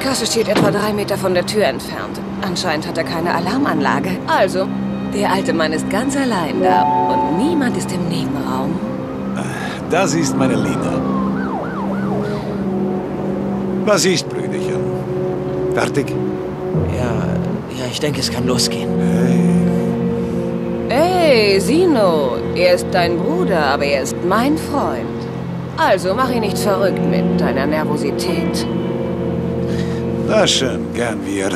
Kasse steht etwa drei Meter von der Tür entfernt. Anscheinend hat er keine Alarmanlage. Also, der alte Mann ist ganz allein da und niemand ist im Nebenraum. Das ist meine Lina. Was ist, Brüderchen? Fertig? Ja, ja, ich denke, es kann losgehen. Hey, Sino, er ist dein Bruder, aber er ist mein Freund. Also mach ihn nicht verrückt mit deiner Nervosität. Das schön, gern wir.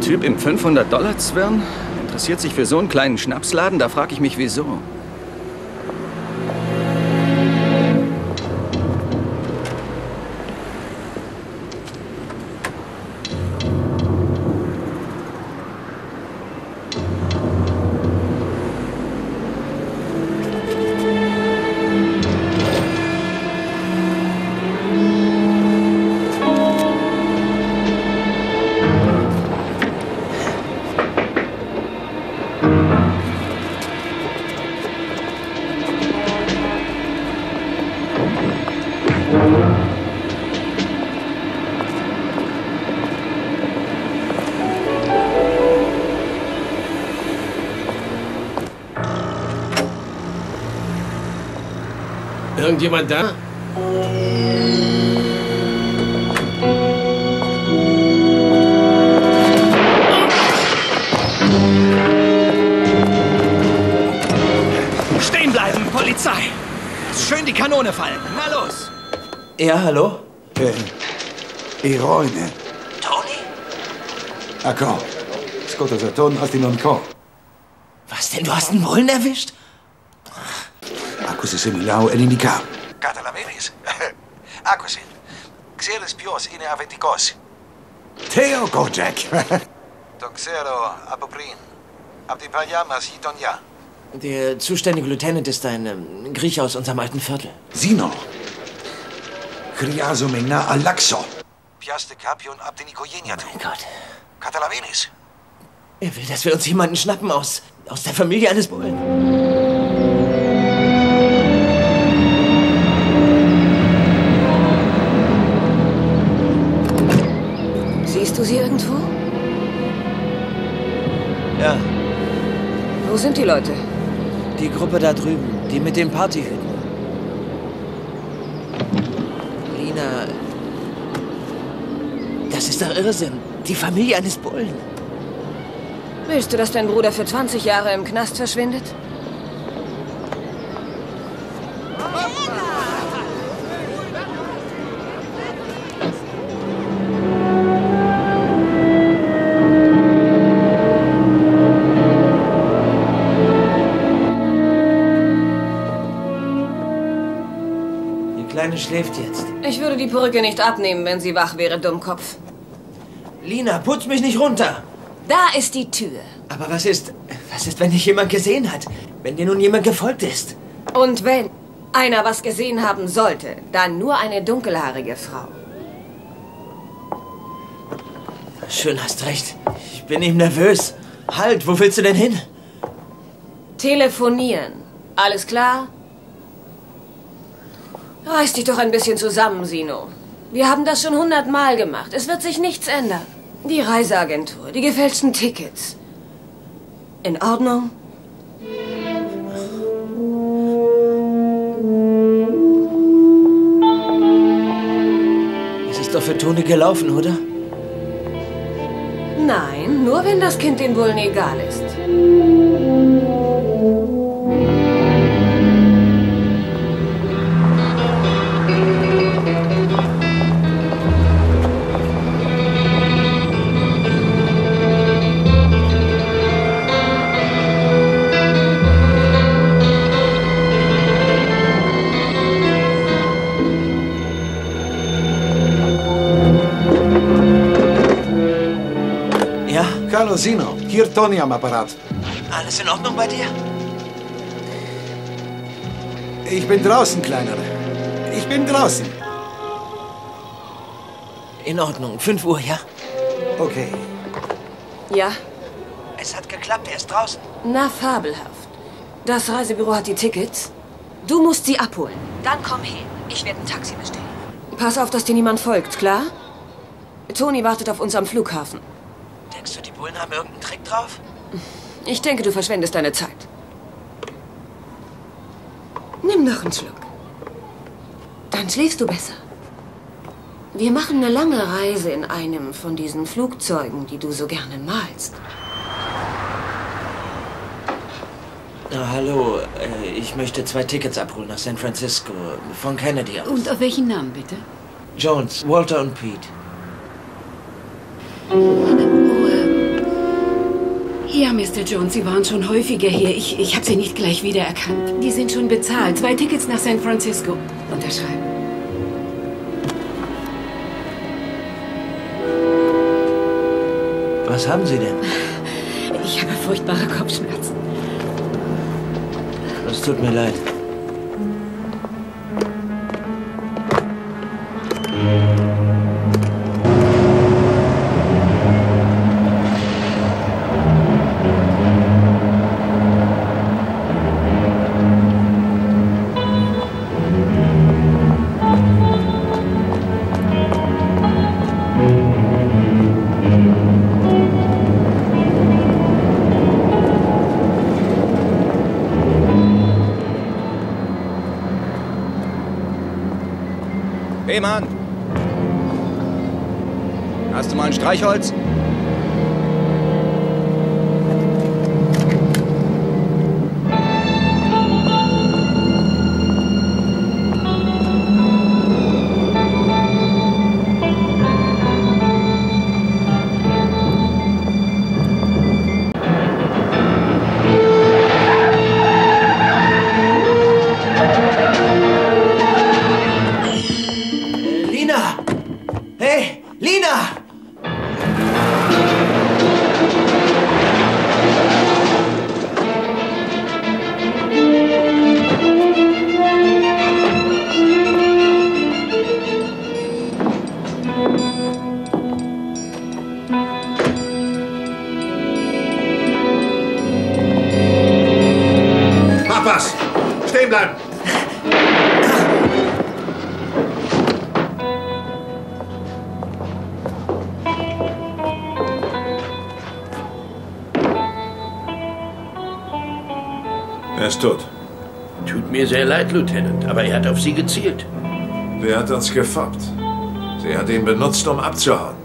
Typ im 500-Dollar-Zwirn interessiert sich für so einen kleinen Schnapsladen? Da frage ich mich, wieso. Irgendjemand da? Stehen bleiben, Polizei! Schön die Kanone fallen. Na los! Ja, hallo? Eh, Eroine. Tony? Ecco. Scusa, se torno a non co. Was denn? Du hast einen Bullen erwischt? Ako se semilau en indica. Catalaveris. Aquasin. Xeris pios in avetikos. Theo Gojek. Doxero apoprin. Abdi pajamas hitonia. Der zuständige Lieutenant ist ein ähm, Grieche aus unserem alten Viertel. Zino. Kriazo mena alaxo. Piaste capion abdi nikojeniatu. Mein Gott. Catalaveris. Er will, dass wir uns jemanden schnappen aus, aus der Familie eines Bullen. Siehst du sie irgendwo? Ja, Wo sind die Leute? die Gruppe da drüben, die mit den Partyhüten. Lina, das ist doch Irrsinn. Die Familie eines Bullen. Willst du, dass dein Bruder für 20 Jahre im Knast verschwindet? Schläft jetzt. Ich würde die Perücke nicht abnehmen, wenn sie wach wäre, Dummkopf. Lina, putz mich nicht runter. Da ist die Tür. Aber was ist, was ist, wenn dich jemand gesehen hat? Wenn dir nun jemand gefolgt ist? Und wenn einer was gesehen haben sollte, dann nur eine dunkelhaarige Frau. Schön, hast recht. Ich bin eben nervös. Halt, wo willst du denn hin? Telefonieren. Alles klar? Reiß dich doch ein bisschen zusammen, Sino. Wir haben das schon hundertmal gemacht. Es wird sich nichts ändern. Die Reiseagentur, die gefälschten Tickets. In Ordnung? Es ist doch für Toni gelaufen, oder? Nein, nur wenn das Kind den Bullen egal ist. Carlo Zino, hier Tony am Apparat. Alles in Ordnung bei dir? Ich bin draußen, Kleiner. Ich bin draußen. In Ordnung. 5 Uhr, ja? Okay. Ja? Es hat geklappt. Er ist draußen. Na, fabelhaft. Das Reisebüro hat die Tickets. Du musst sie abholen. Dann komm her. Ich werde ein Taxi bestellen. Pass auf, dass dir niemand folgt, klar? Toni wartet auf uns am Flughafen. Denkst du, die Bullen haben irgendeinen Trick drauf? Ich denke, du verschwendest deine Zeit. Nimm noch einen Schluck. Dann schläfst du besser. Wir machen eine lange Reise in einem von diesen Flugzeugen, die du so gerne malst. Na, hallo. Äh, ich möchte zwei Tickets abholen nach San Francisco. Von Kennedy aus. Und auf welchen Namen bitte? Jones, Walter und Pete. Ja, Mr. Jones, Sie waren schon häufiger hier. Ich, ich habe Sie nicht gleich wiedererkannt. Die sind schon bezahlt. Zwei Tickets nach San Francisco. Unterschreiben. Was haben Sie denn? Ich habe furchtbare Kopfschmerzen. Es tut mir leid. Hey, Mann! Hast du mal ein Streichholz? Was! Stehen bleiben! Er ist tot. Tut mir sehr leid, Lieutenant, aber er hat auf Sie gezielt. Wer hat uns gefoppt? Sie hat ihn benutzt, um abzuhauen.